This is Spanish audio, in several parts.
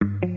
thank mm -hmm. you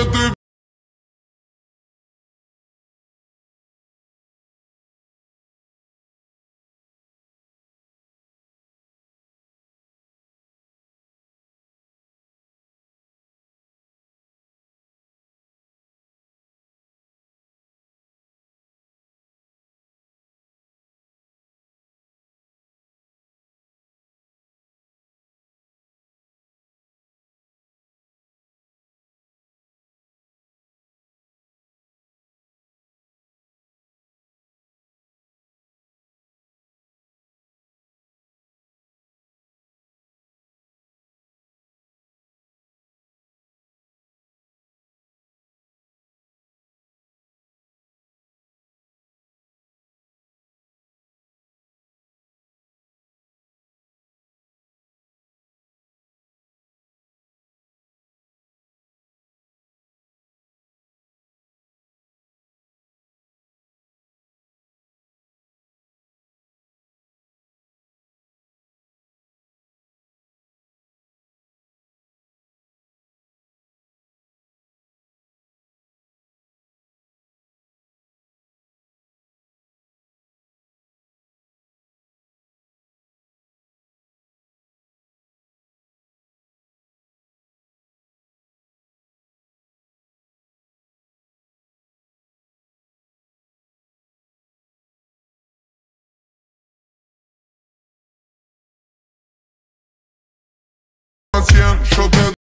que te conscient, je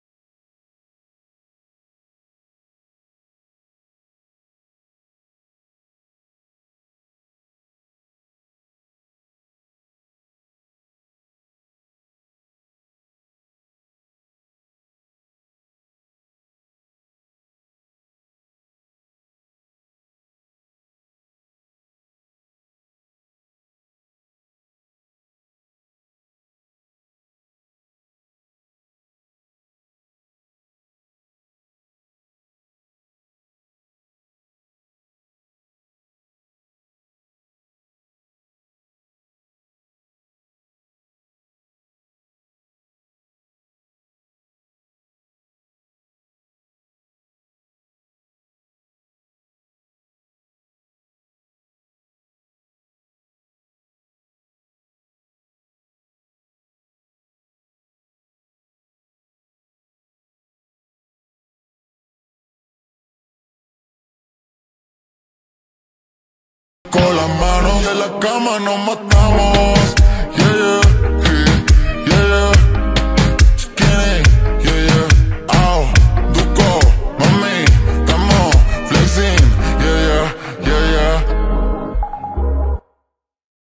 la cama nos matamos